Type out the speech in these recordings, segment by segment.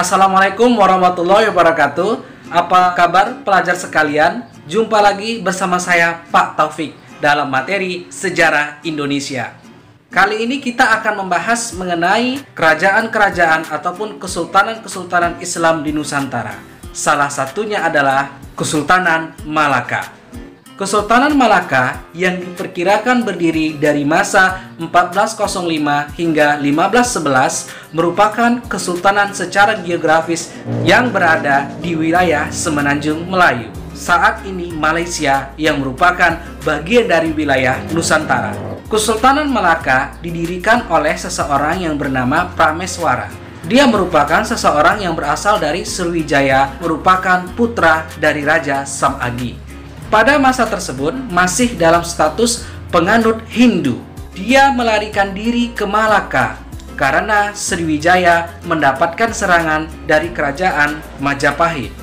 Assalamualaikum warahmatullahi wabarakatuh. Apa kabar pelajar sekalian? Jumpa lagi bersama saya Pak Taufik dalam materi Sejarah Indonesia. Kali ini kita akan membahas mengenai kerajaan-kerajaan ataupun kesultanan-kesultanan Islam di Nusantara. Salah satunya adalah Kesultanan Malaka. Kesultanan Malaka yang diperkirakan berdiri dari masa 1405 hingga 1511 merupakan kesultanan secara geografis yang berada di wilayah Semenanjung Melayu. Saat ini Malaysia yang merupakan bagian dari wilayah Nusantara. Kesultanan Malaka didirikan oleh seseorang yang bernama Prameswara. Dia merupakan seseorang yang berasal dari Sriwijaya, merupakan putra dari Raja Samagi pada masa tersebut masih dalam status penganut Hindu. Dia melarikan diri ke Malaka karena Sriwijaya mendapatkan serangan dari kerajaan Majapahit.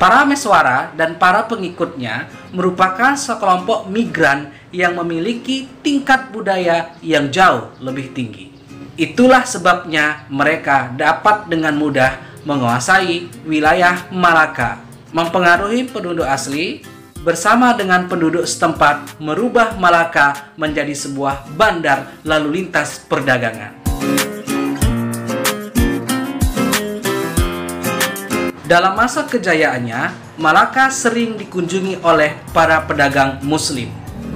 Para Meswara dan para pengikutnya merupakan sekelompok migran yang memiliki tingkat budaya yang jauh lebih tinggi. Itulah sebabnya mereka dapat dengan mudah menguasai wilayah Malaka, mempengaruhi penduduk asli, bersama dengan penduduk setempat merubah Malaka menjadi sebuah bandar lalu lintas perdagangan. Dalam masa kejayaannya, Malaka sering dikunjungi oleh para pedagang muslim.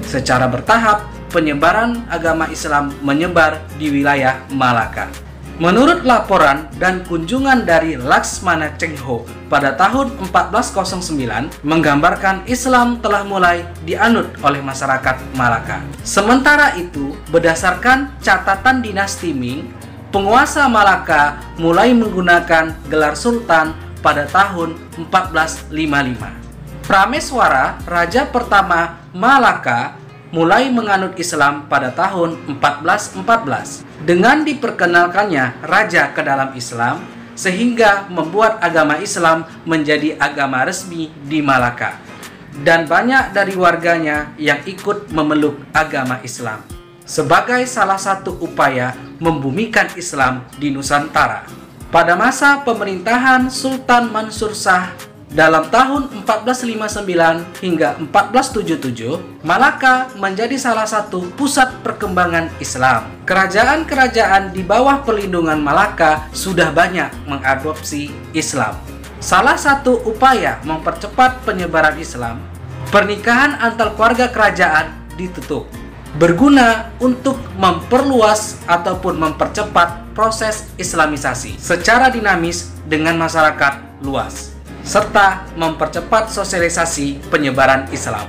Secara bertahap, penyebaran agama Islam menyebar di wilayah Malaka. Menurut laporan dan kunjungan dari Laksmana Chengho pada tahun 1409 menggambarkan Islam telah mulai dianut oleh masyarakat Malaka. Sementara itu, berdasarkan catatan dinasti Ming, penguasa Malaka mulai menggunakan gelar sultan pada tahun 1455. Prameswara, raja pertama Malaka, mulai menganut Islam pada tahun 1414 dengan diperkenalkannya raja ke dalam Islam sehingga membuat agama Islam menjadi agama resmi di Malaka dan banyak dari warganya yang ikut memeluk agama Islam sebagai salah satu upaya membumikan Islam di Nusantara. Pada masa pemerintahan Sultan Mansur Shah dalam tahun 1459 hingga 1477, Malaka menjadi salah satu pusat perkembangan Islam. Kerajaan-kerajaan di bawah perlindungan Malaka sudah banyak mengadopsi Islam. Salah satu upaya mempercepat penyebaran Islam, pernikahan antar keluarga kerajaan ditutup. Berguna untuk memperluas ataupun mempercepat proses Islamisasi secara dinamis dengan masyarakat luas serta mempercepat sosialisasi penyebaran Islam.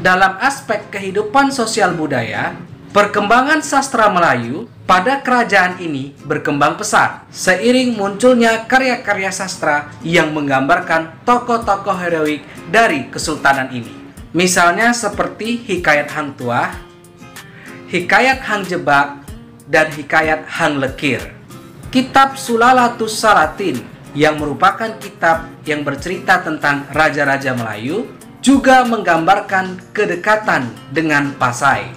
Dalam aspek kehidupan sosial budaya, perkembangan sastra Melayu pada kerajaan ini berkembang pesat seiring munculnya karya-karya sastra yang menggambarkan tokoh-tokoh heroik dari kesultanan ini. Misalnya seperti Hikayat Hang Tuah, Hikayat Hang Jebak, dan Hikayat Hang Lekir. Kitab Sulalatus Salatin yang merupakan kitab yang bercerita tentang raja-raja Melayu juga menggambarkan kedekatan dengan Pasai.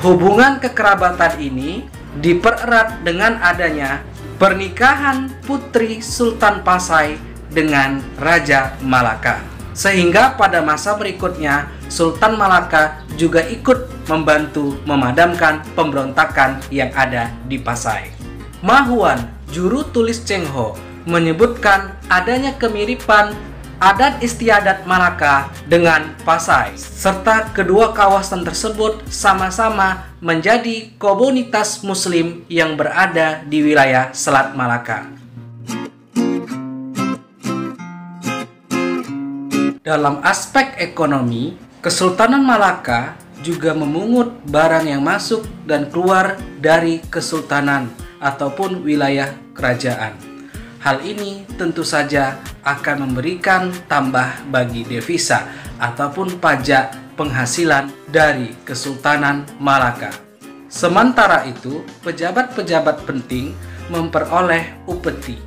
Hubungan kekerabatan ini dipererat dengan adanya pernikahan putri Sultan Pasai dengan Raja Malaka. Sehingga pada masa berikutnya Sultan Malaka juga ikut membantu memadamkan pemberontakan yang ada di Pasai. Mahuan, juru tulis Chengho, menyebutkan adanya kemiripan adat istiadat Malaka dengan Pasai, serta kedua kawasan tersebut sama-sama menjadi komunitas Muslim yang berada di wilayah Selat Malaka. Dalam aspek ekonomi, Kesultanan Malaka juga memungut barang yang masuk dan keluar dari kesultanan ataupun wilayah kerajaan. Hal ini tentu saja akan memberikan tambah bagi devisa ataupun pajak penghasilan dari Kesultanan Malaka. Sementara itu, pejabat-pejabat penting memperoleh upeti.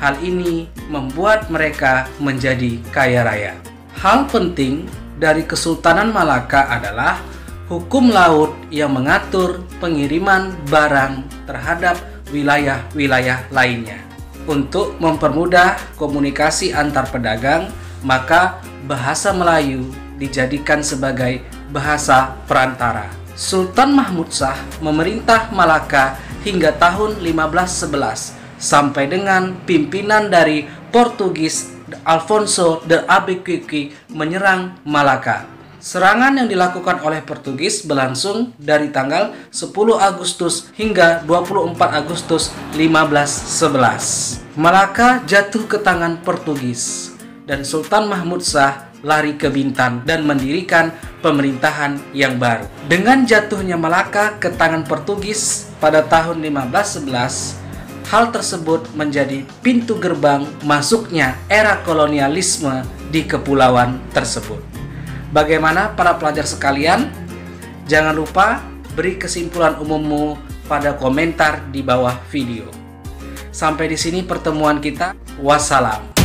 Hal ini membuat mereka menjadi kaya raya. Hal penting dari Kesultanan Malaka adalah hukum laut yang mengatur pengiriman barang terhadap wilayah-wilayah lainnya. Untuk mempermudah komunikasi antar pedagang, maka bahasa Melayu dijadikan sebagai bahasa perantara. Sultan Mahmud Shah memerintah Malaka hingga tahun 1511 sampai dengan pimpinan dari Portugis Alfonso de Albuquerque menyerang Malaka. Serangan yang dilakukan oleh Portugis berlangsung dari tanggal 10 Agustus hingga 24 Agustus 1511. Malaka jatuh ke tangan Portugis dan Sultan Mahmud Shah lari ke Bintan dan mendirikan pemerintahan yang baru. Dengan jatuhnya Malaka ke tangan Portugis pada tahun 1511, hal tersebut menjadi pintu gerbang masuknya era kolonialisme di kepulauan tersebut. Bagaimana para pelajar sekalian? Jangan lupa beri kesimpulan umummu pada komentar di bawah video. Sampai di sini pertemuan kita. Wassalam.